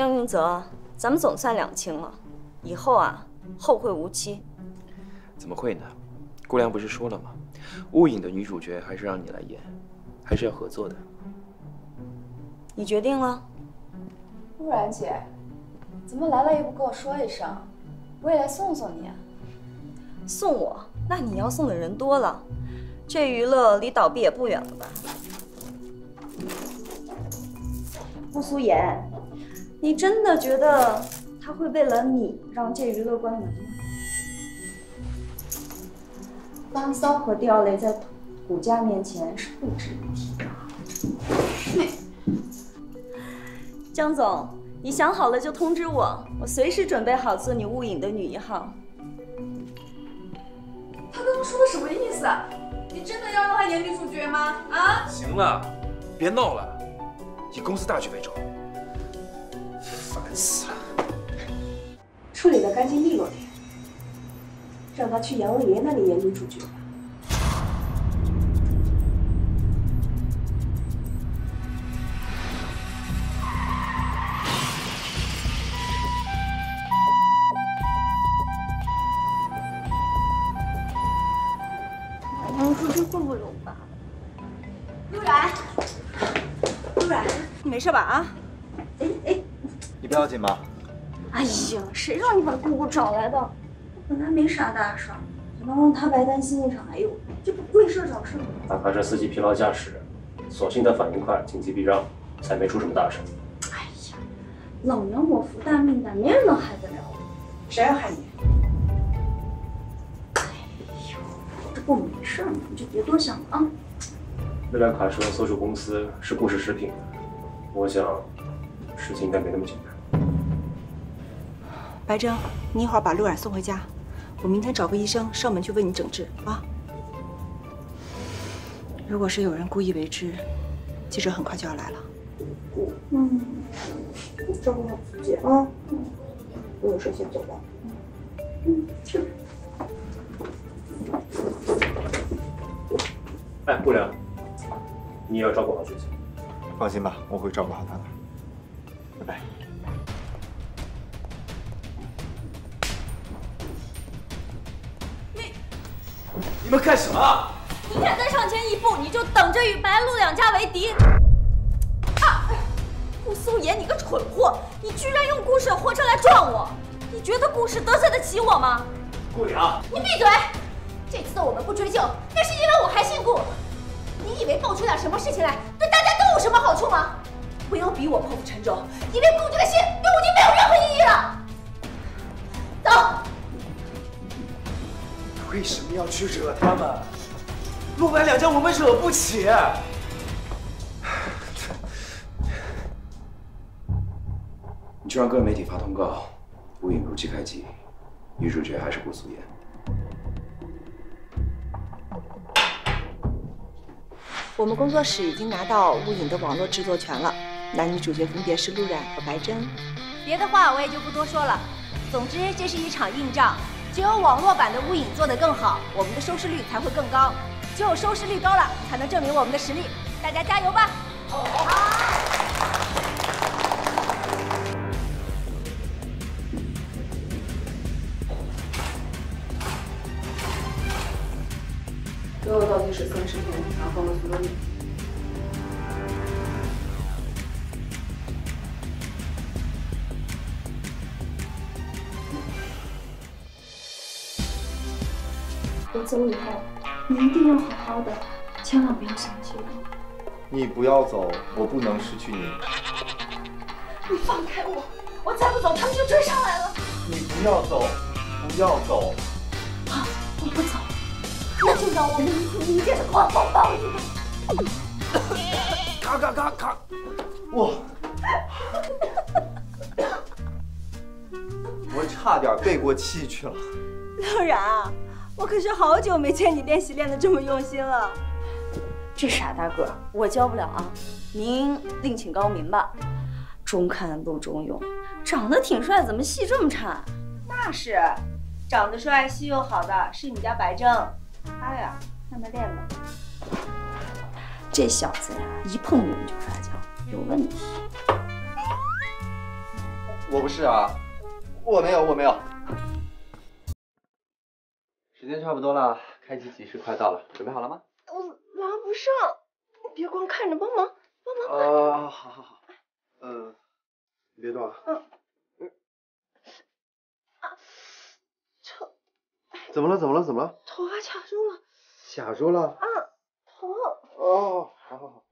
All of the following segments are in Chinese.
江云泽，咱们总算两清了，以后啊，后会无期。怎么会呢？顾良不是说了吗？雾影的女主角还是让你来演，还是要合作的。你决定了？陆然姐，怎么来了也不跟我说一声？我也来送送你。送我？那你要送的人多了。这娱乐离倒闭也不远了吧？顾素颜，你真的觉得他会为了你让这娱乐关门吗？风骚和掉泪在顾家面前是不值一提的。江总，你想好了就通知我，我随时准备好做你雾影的女一号。他刚刚说的什么意思？你真的要让他演女主角吗？啊！行了，别闹了，以公司大局为重。烦死了！处理的干净利落点，让他去杨伟爷那里演女主角吧。没事吧？啊？你不要紧吧？哎呀，谁让你把姑姑找来的？本来没啥大事，怎能让他白担心一场？哎呦，这不贵事找事吗？哪怕是司机疲劳驾驶，所幸他反应快，紧急避让，才没出什么大事。哎呀，老娘我福大命大，没人能害得了我。谁要害你？哎呦，这不没事吗？你就别多想了啊。那辆卡车所属公司是顾氏食品。我想，事情应该没那么简单。白征，你一会儿把陆冉送回家，我明天找个医生上门去为你诊治啊。如果是有人故意为之，记者很快就要来了。嗯，照顾好自己啊。我有事先走了。嗯，去。哎，顾良，你也要照顾好自己。放心吧，我会照顾好他的。拜拜。你们干什么？你敢再上前一步，你就等着与白鹿两家为敌！啊！顾苏言，你个蠢货，你居然用顾氏的货车来撞我！你觉得顾氏得罪得起我吗？顾良，你闭嘴！这次我们不追究，那是因为我还姓顾。你以为爆出点什么事情来，对大家都有什么好处吗？不要逼我破釜沉舟，因为顾家的心对我已经没有任何意义了。为什么要去惹他们？陆白两家我们惹不起。你去让个人媒体发通告，无影如期开机，女主角还是顾素颜。我们工作室已经拿到《雾影》的网络制作权了，男女主角分别是陆冉和白真。别的话我也就不多说了。总之，这是一场硬仗，只有网络版的《雾影》做得更好，我们的收视率才会更高。只有收视率高了，才能证明我们的实力。大家加油吧！好。所有倒计时三十天，然后所有我走以后，你一定要好好的，千万不要想起我。你不要走，我不能失去你。你放开我！我再不走，他们就追上来了。你不要走，不要走。好，我不走。那就让我们一次一见的狂风暴雨吧！咔咔咔咔！我 我差点背过气去了。陆然，我可是好久没见你练习练得这么用心了。这傻大个，我教不了啊，您另请高明吧。中看不中用，长得挺帅，怎么戏这么差？那是，长得帅、戏又好的是你家白正。他呀，慢慢练吧。这小子呀，一碰女人就撒娇，有问题。我不是啊，我没有，我没有。时间差不多了，开机计时快到了，准备好了吗？我拉不上，你别光看着，帮忙帮忙。啊，好好好，嗯，你别动啊。嗯。啊，这。怎么了？怎么了？怎么了？头发卡住了。卡住了？啊，疼。哦，好好好。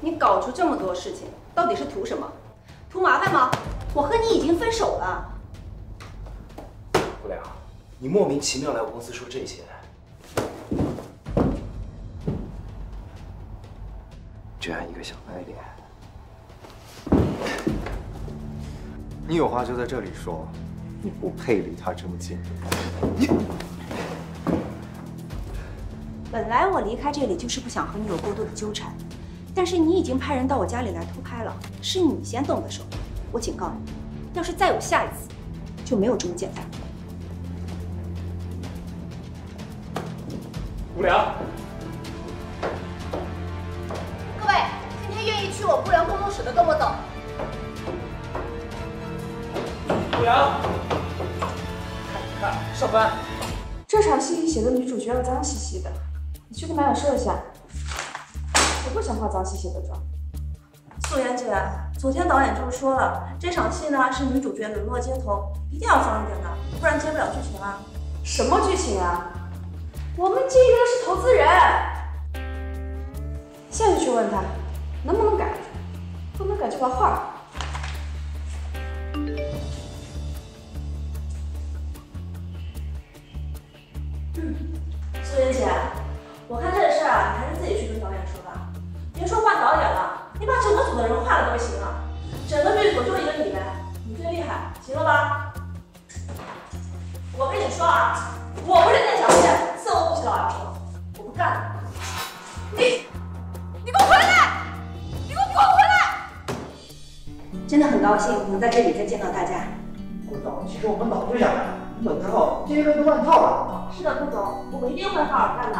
你搞出这么多事情，到底是图什么？图麻烦吗？我和你已经分手了。顾良，你莫名其妙来我公司说这些，这样一个小白脸，你有话就在这里说，你不配离他这么近。你本来我离开这里就是不想和你有过多的纠缠。但是你已经派人到我家里来偷拍了，是你先动的手。我警告你，要是再有下一次，就没有这么简单。顾良，各位，今天愿意去我顾良工作室的跟我走。顾良，看，看，上班。这场戏里写的女主角要脏兮兮的，你去跟导演说一下。我不想化脏兮兮的妆。素颜姐，昨天导演就说了，这场戏呢是女主角沦落街头，一定要脏一点的，不然接不了剧情啊。什么剧情啊？我们经营的是投资人。现在去问他，能不能改？不能改就把画。干。你，你给我回来！你给我滚回来！真的很高兴能在这里再见到大家。顾总，其实我们早就想来，冷之后这个都乱套了。是的，顾总，我们一定会好好干的。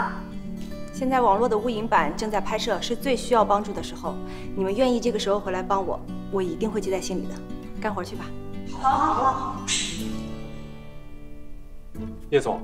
现在网络的无影版正在拍摄，是最需要帮助的时候。你们愿意这个时候回来帮我，我一定会记在心里的。干活去吧。好，好，好，好。叶总，